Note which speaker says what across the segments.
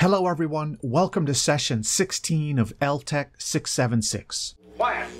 Speaker 1: Hello, everyone. Welcome to session 16 of LTEC 676.
Speaker 2: Quiet.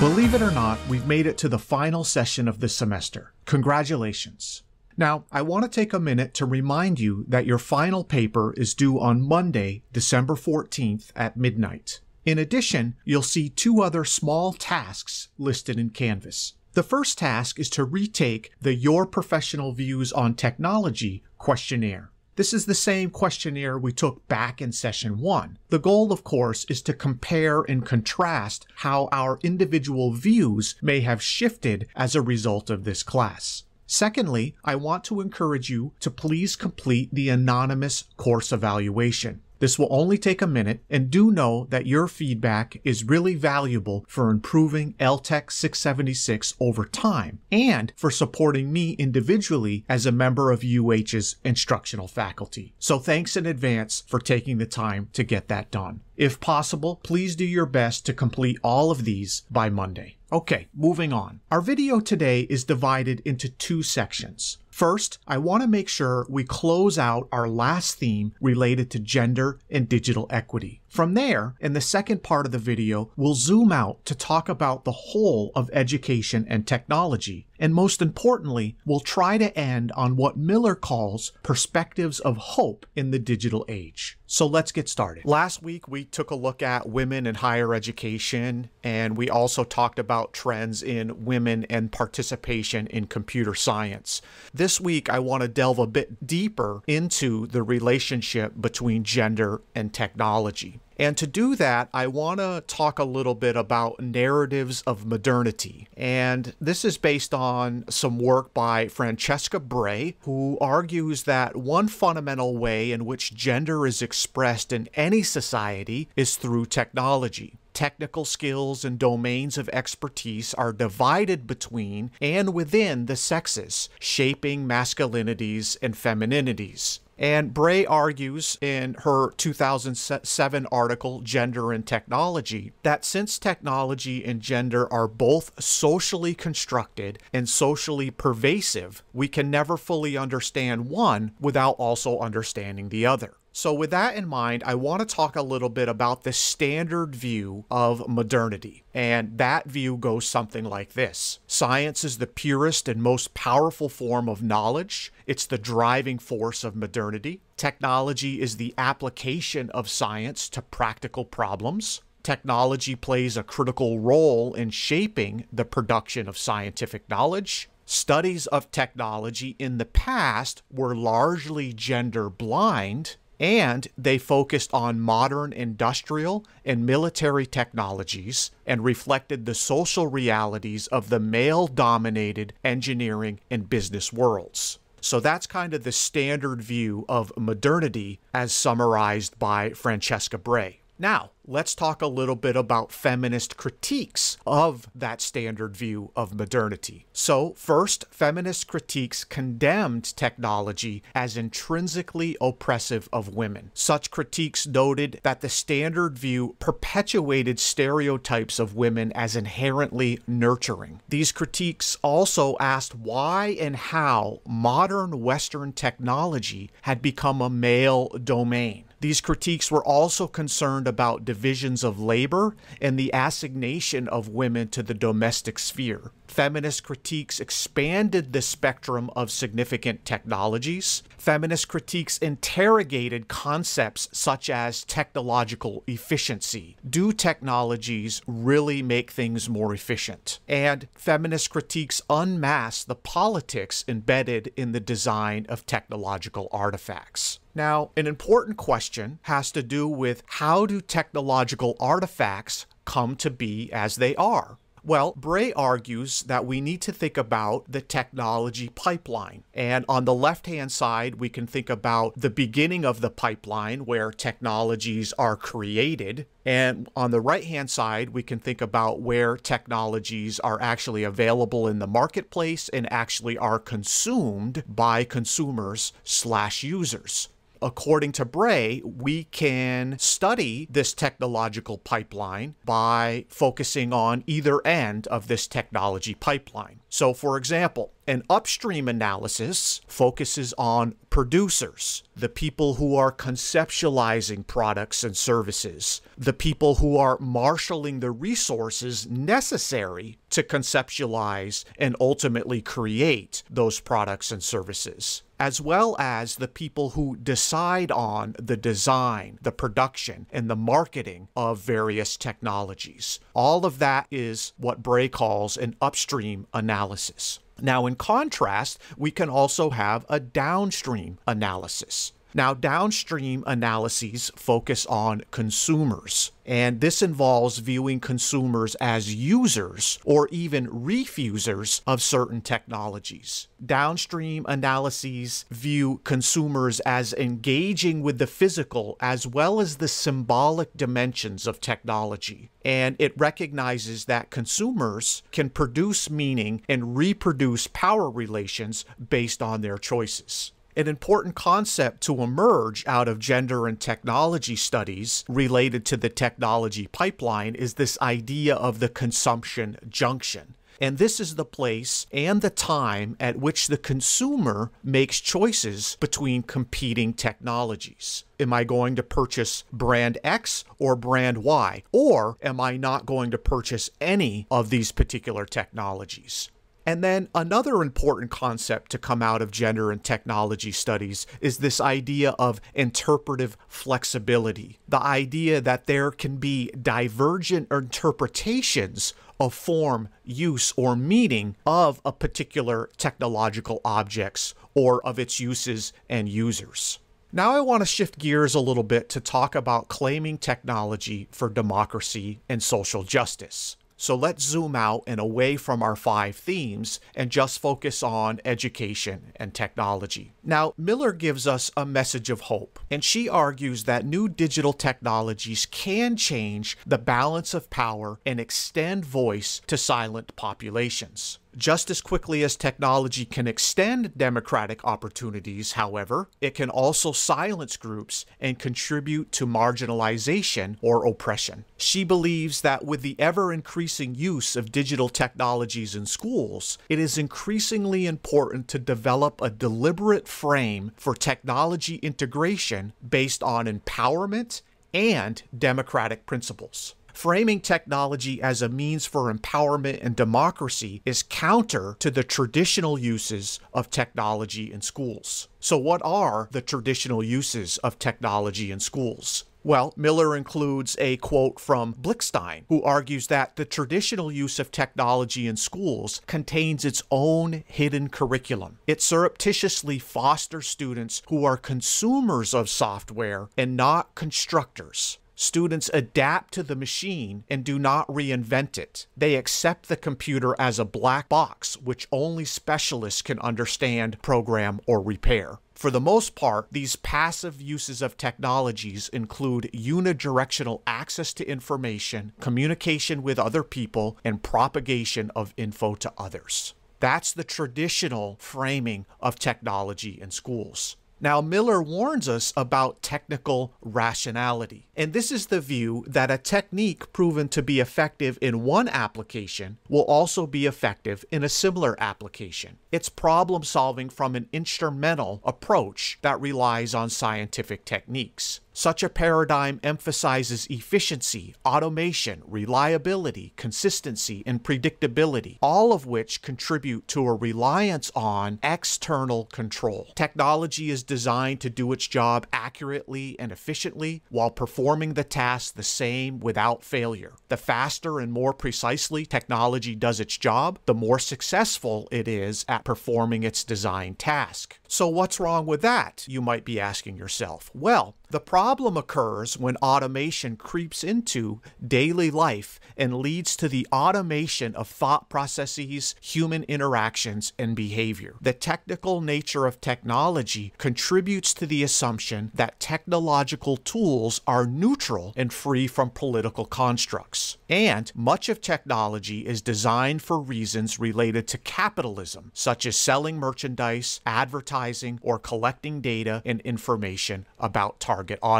Speaker 1: Believe it or not, we've made it to the final session of the semester. Congratulations. Now, I want to take a minute to remind you that your final paper is due on Monday, December 14th at midnight. In addition, you'll see two other small tasks listed in Canvas. The first task is to retake the Your Professional Views on Technology questionnaire. This is the same questionnaire we took back in session one. The goal, of course, is to compare and contrast how our individual views may have shifted as a result of this class. Secondly, I want to encourage you to please complete the anonymous course evaluation. This will only take a minute, and do know that your feedback is really valuable for improving LTEC 676 over time and for supporting me individually as a member of UH's instructional faculty. So thanks in advance for taking the time to get that done. If possible, please do your best to complete all of these by Monday. Okay, moving on. Our video today is divided into two sections. First, I want to make sure we close out our last theme related to gender and digital equity. From there, in the second part of the video, we'll zoom out to talk about the whole of education and technology. And most importantly, we'll try to end on what Miller calls perspectives of hope in the digital age. So let's get started. Last week, we took a look at women in higher education, and we also talked about trends in women and participation in computer science. This week, I want to delve a bit deeper into the relationship between gender and technology. And to do that, I want to talk a little bit about narratives of modernity. And this is based on some work by Francesca Bray, who argues that one fundamental way in which gender is expressed in any society is through technology technical skills and domains of expertise are divided between and within the sexes, shaping masculinities and femininities. And Bray argues in her 2007 article, Gender and Technology, that since technology and gender are both socially constructed and socially pervasive, we can never fully understand one without also understanding the other. So, with that in mind, I want to talk a little bit about the standard view of modernity. And that view goes something like this Science is the purest and most powerful form of knowledge, it's the driving force of modernity. Technology is the application of science to practical problems. Technology plays a critical role in shaping the production of scientific knowledge. Studies of technology in the past were largely gender blind and they focused on modern industrial and military technologies and reflected the social realities of the male dominated engineering and business worlds. So that's kind of the standard view of modernity as summarized by Francesca Bray. Now, let's talk a little bit about feminist critiques of that standard view of modernity. So, first, feminist critiques condemned technology as intrinsically oppressive of women. Such critiques noted that the standard view perpetuated stereotypes of women as inherently nurturing. These critiques also asked why and how modern Western technology had become a male domain. These critiques were also concerned about divisions of labor and the assignation of women to the domestic sphere. Feminist critiques expanded the spectrum of significant technologies. Feminist critiques interrogated concepts such as technological efficiency. Do technologies really make things more efficient? And feminist critiques unmasked the politics embedded in the design of technological artifacts. Now, an important question has to do with how do technological artifacts come to be as they are? Well, Bray argues that we need to think about the technology pipeline. And on the left hand side, we can think about the beginning of the pipeline where technologies are created. And on the right hand side, we can think about where technologies are actually available in the marketplace and actually are consumed by consumers slash users. According to Bray, we can study this technological pipeline by focusing on either end of this technology pipeline. So, for example, an upstream analysis focuses on producers, the people who are conceptualizing products and services, the people who are marshaling the resources necessary to conceptualize and ultimately create those products and services as well as the people who decide on the design, the production, and the marketing of various technologies. All of that is what Bray calls an upstream analysis. Now, in contrast, we can also have a downstream analysis. Now, downstream analyses focus on consumers, and this involves viewing consumers as users or even refusers of certain technologies. Downstream analyses view consumers as engaging with the physical as well as the symbolic dimensions of technology. And it recognizes that consumers can produce meaning and reproduce power relations based on their choices an important concept to emerge out of gender and technology studies related to the technology pipeline is this idea of the consumption junction. And this is the place and the time at which the consumer makes choices between competing technologies. Am I going to purchase brand X or brand Y? Or am I not going to purchase any of these particular technologies? And then another important concept to come out of gender and technology studies is this idea of interpretive flexibility. The idea that there can be divergent interpretations of form, use, or meaning of a particular technological objects or of its uses and users. Now, I want to shift gears a little bit to talk about claiming technology for democracy and social justice. So let's zoom out and away from our five themes and just focus on education and technology. Now, Miller gives us a message of hope, and she argues that new digital technologies can change the balance of power and extend voice to silent populations. Just as quickly as technology can extend democratic opportunities, however, it can also silence groups and contribute to marginalization or oppression. She believes that with the ever increasing use of digital technologies in schools, it is increasingly important to develop a deliberate frame for technology integration based on empowerment and democratic principles. Framing technology as a means for empowerment and democracy is counter to the traditional uses of technology in schools. So, what are the traditional uses of technology in schools? Well, Miller includes a quote from Blikstein, who argues that the traditional use of technology in schools contains its own hidden curriculum. It surreptitiously fosters students who are consumers of software and not constructors. Students adapt to the machine and do not reinvent it. They accept the computer as a black box, which only specialists can understand, program, or repair. For the most part, these passive uses of technologies include unidirectional access to information, communication with other people, and propagation of info to others. That's the traditional framing of technology in schools. Now, Miller warns us about technical rationality. And this is the view that a technique proven to be effective in one application will also be effective in a similar application. It's problem solving from an instrumental approach that relies on scientific techniques. Such a paradigm emphasizes efficiency, automation, reliability, consistency, and predictability, all of which contribute to a reliance on external control. Technology is designed to do its job accurately and efficiently while performing the task the same without failure. The faster and more precisely technology does its job, the more successful it is at performing its designed task. So, what's wrong with that? You might be asking yourself. Well, the problem problem occurs when automation creeps into daily life and leads to the automation of thought processes, human interactions, and behavior. The technical nature of technology contributes to the assumption that technological tools are neutral and free from political constructs. And much of technology is designed for reasons related to capitalism, such as selling merchandise, advertising, or collecting data and information about target audiences.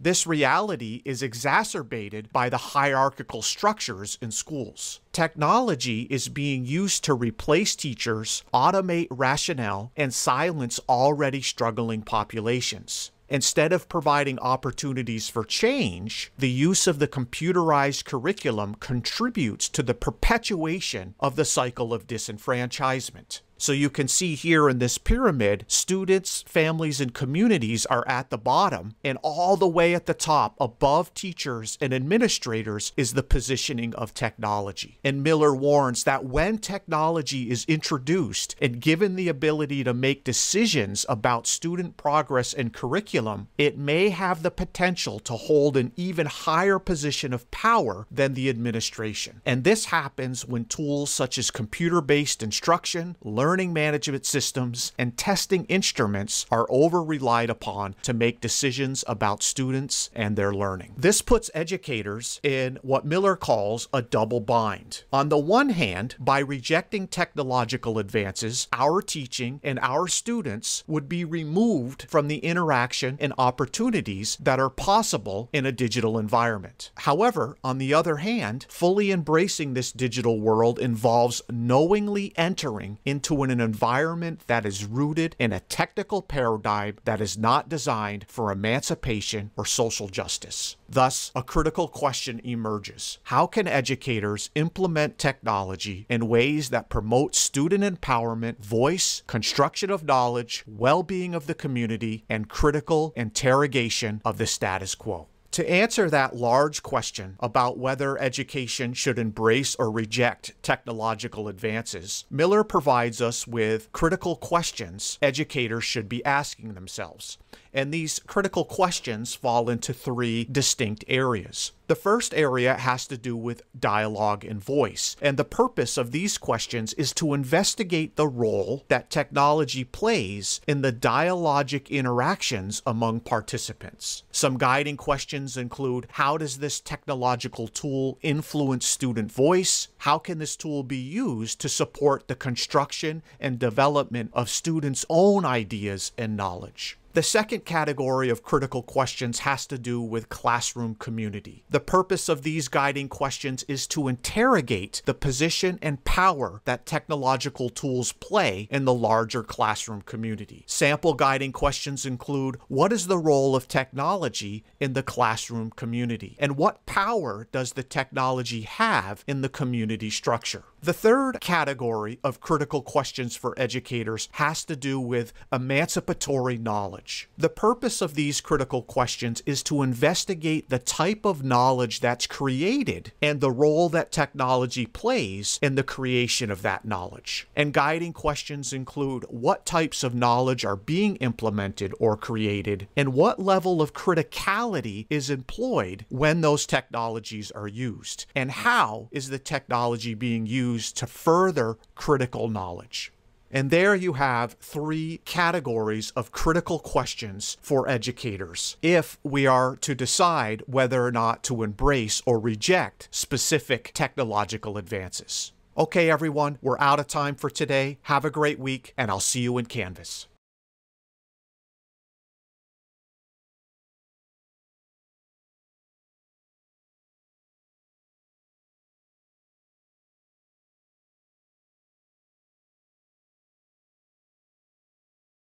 Speaker 1: This reality is exacerbated by the hierarchical structures in schools. Technology is being used to replace teachers, automate rationale, and silence already struggling populations. Instead of providing opportunities for change, the use of the computerized curriculum contributes to the perpetuation of the cycle of disenfranchisement. So you can see here in this pyramid, students, families, and communities are at the bottom, and all the way at the top, above teachers and administrators, is the positioning of technology. And Miller warns that when technology is introduced and given the ability to make decisions about student progress and curriculum, it may have the potential to hold an even higher position of power than the administration. And this happens when tools such as computer based instruction, learning, learning management systems, and testing instruments are over relied upon to make decisions about students and their learning. This puts educators in what Miller calls a double bind. On the one hand, by rejecting technological advances, our teaching and our students would be removed from the interaction and opportunities that are possible in a digital environment. However, on the other hand, fully embracing this digital world involves knowingly entering into an environment that is rooted in a technical paradigm that is not designed for emancipation or social justice. Thus, a critical question emerges. How can educators implement technology in ways that promote student empowerment, voice, construction of knowledge, well being of the community, and critical interrogation of the status quo? To answer that large question about whether education should embrace or reject technological advances, Miller provides us with critical questions educators should be asking themselves. And these critical questions fall into three distinct areas. The first area has to do with dialogue and voice. And the purpose of these questions is to investigate the role that technology plays in the dialogic interactions among participants. Some guiding questions include how does this technological tool influence student voice? How can this tool be used to support the construction and development of students' own ideas and knowledge? The second category of critical questions has to do with classroom community. The purpose of these guiding questions is to interrogate the position and power that technological tools play in the larger classroom community. Sample guiding questions include what is the role of technology in the classroom community? And what power does the technology have in the community structure? The third category of critical questions for educators has to do with emancipatory knowledge. The purpose of these critical questions is to investigate the type of knowledge that's created and the role that technology plays in the creation of that knowledge. And guiding questions include what types of knowledge are being implemented or created and what level of criticality is employed when those technologies are used and how is the technology being used to further critical knowledge. And there you have three categories of critical questions for educators if we are to decide whether or not to embrace or reject specific technological advances. Okay, everyone, we're out of time for today. Have a great week, and I'll see you in Canvas.